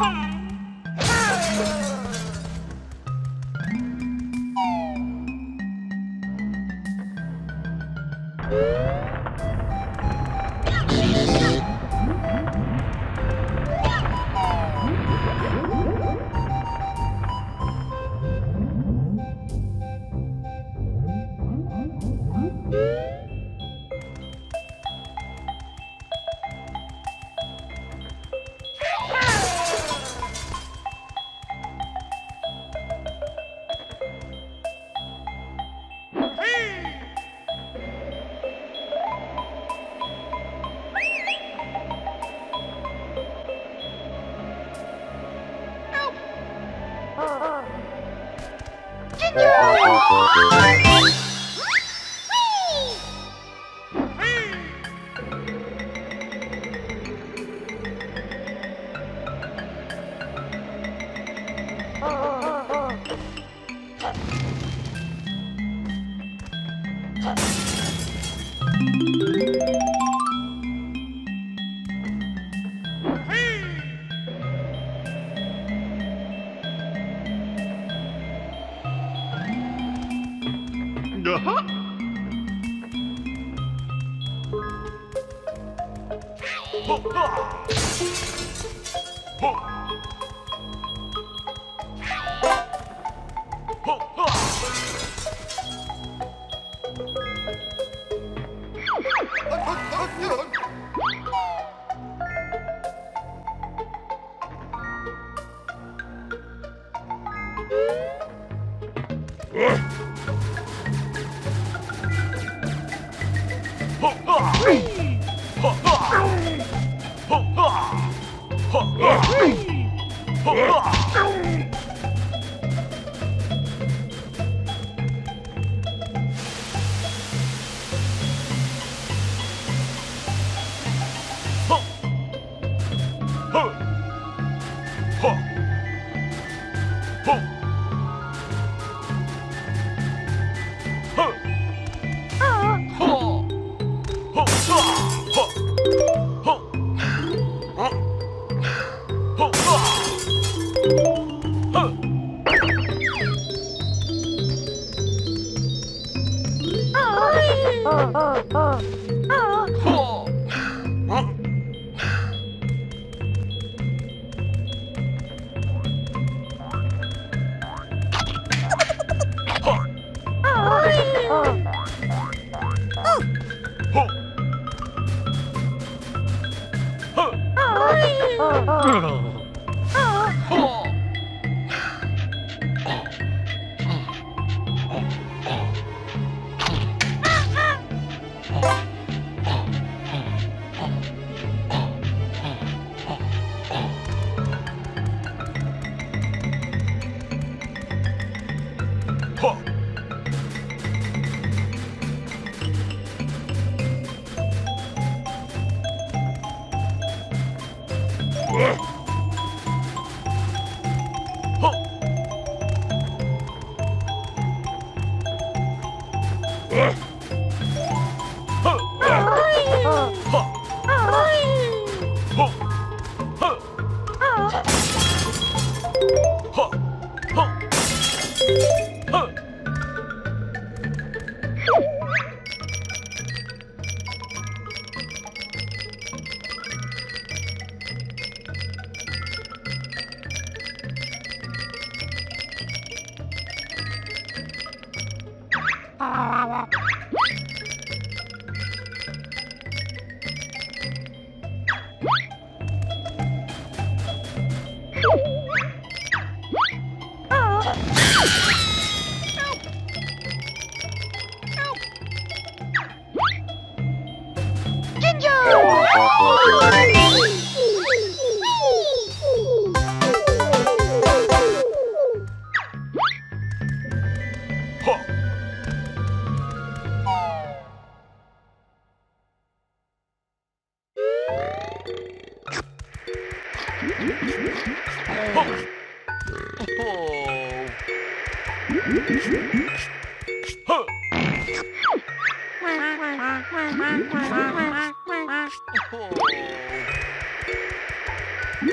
Bye. Ugh! 碰啊 어. 어. Whoa. Oh.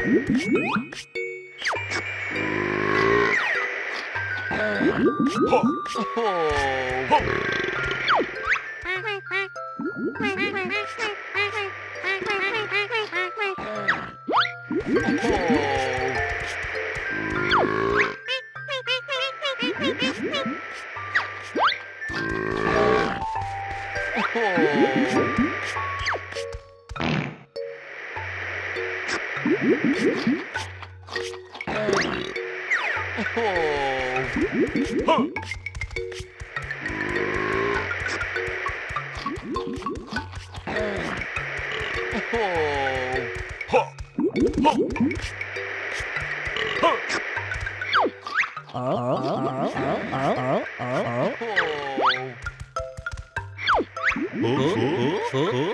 Oh. Oh.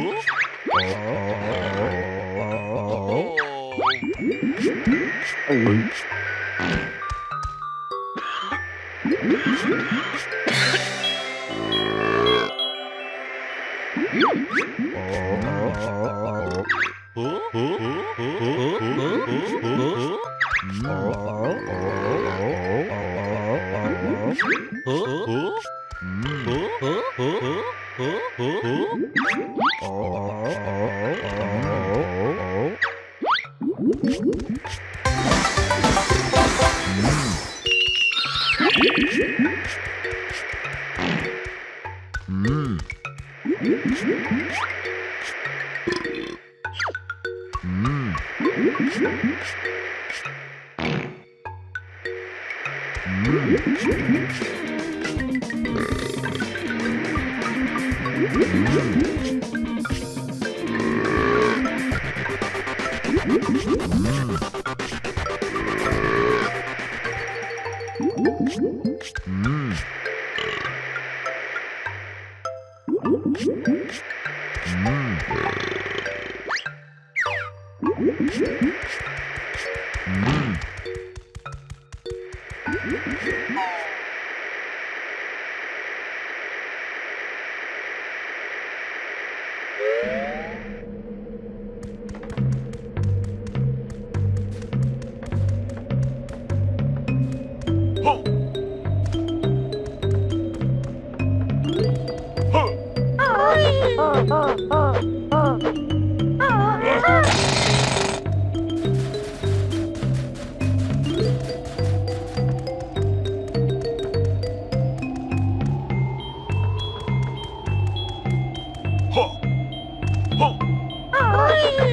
Oh. Oh. Hum.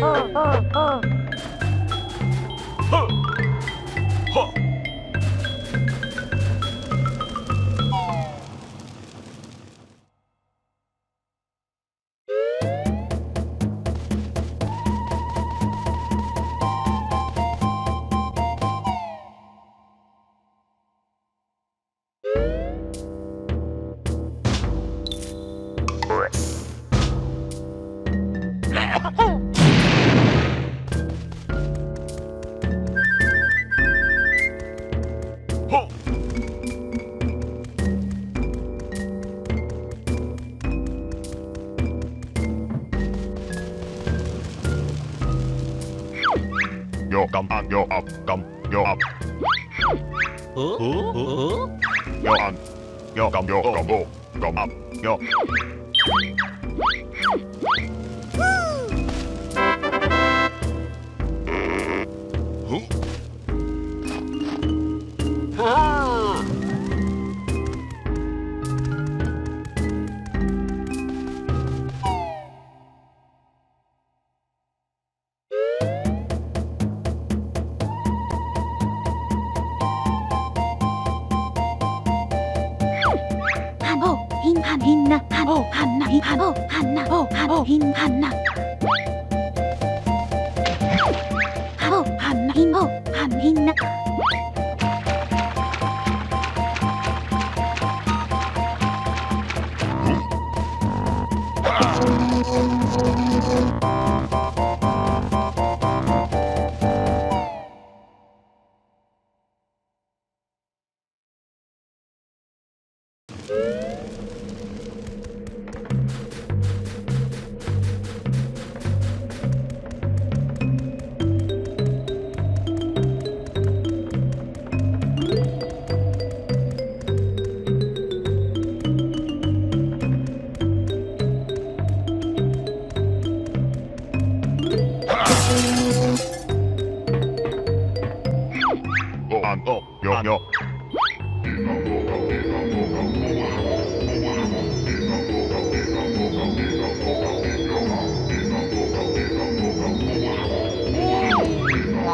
嗯嗯嗯。yo up, come, yo up. Huh? Huh? Yo on, yo come, go come, go, come up, yo. 品を、はみんな。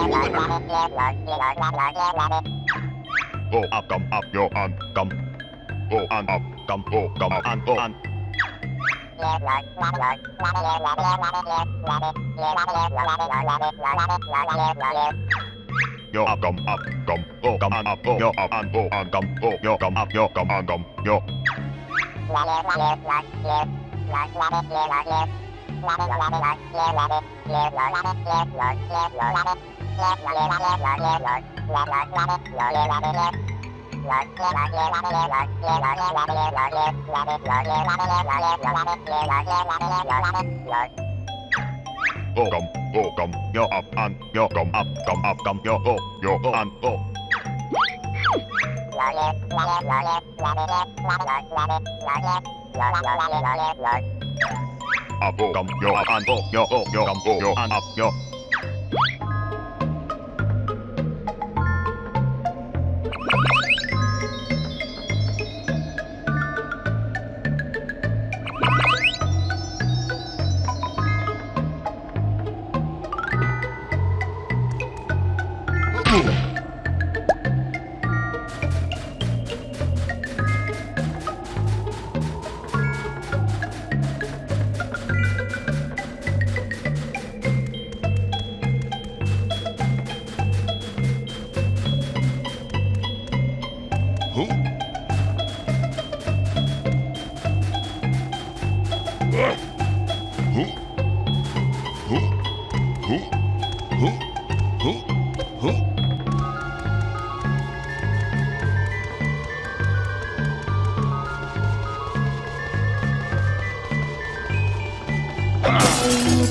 Go up, come up, go on, come. Go on up, come, go, come on, go on. Yo up, come up, come, go, come on up, go, yo up, and go on, come, go, yo come up, yo come on, come, yo. Go gum, go gum, yo up and yo gum up, gum up, gum yo go, yo go and go. Up go gum, yo up and go, yo go, yo gum go, yo and up yo.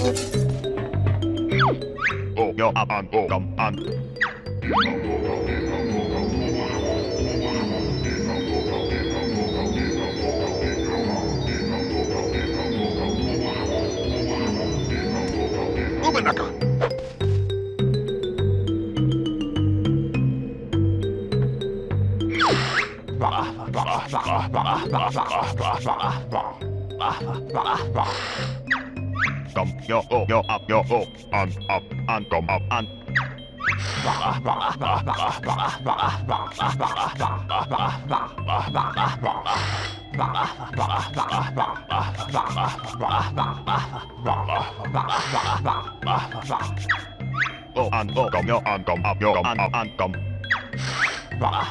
Oh, no, I'm on, oh, I'm on. Bubanaka. Bah, bah, bah, bah, bah, bah, bah, bah, bah, bah, bah, bah, bah, bah, bah, bah, bah, cầm yo oh yo up yo oh ăn up ăn cầm up ăn Oh, ăn, oh, cầm, yo, ăn, cầm, up, yo, ăn, up, ăn, cầm. Um, gobble,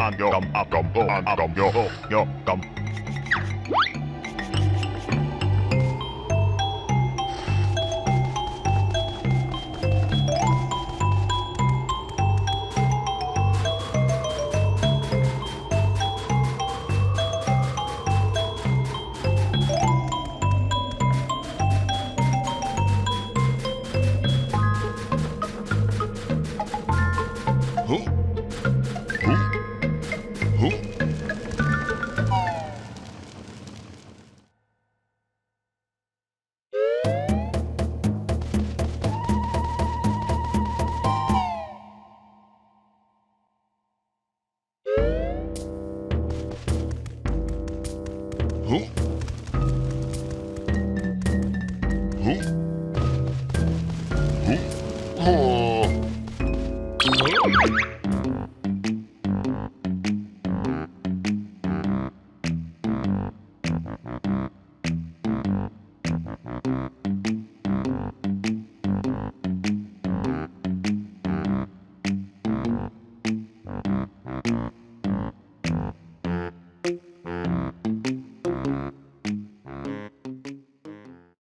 and yo, um, up, gumbo, and up, gumbo, yo, yo, gum. 哦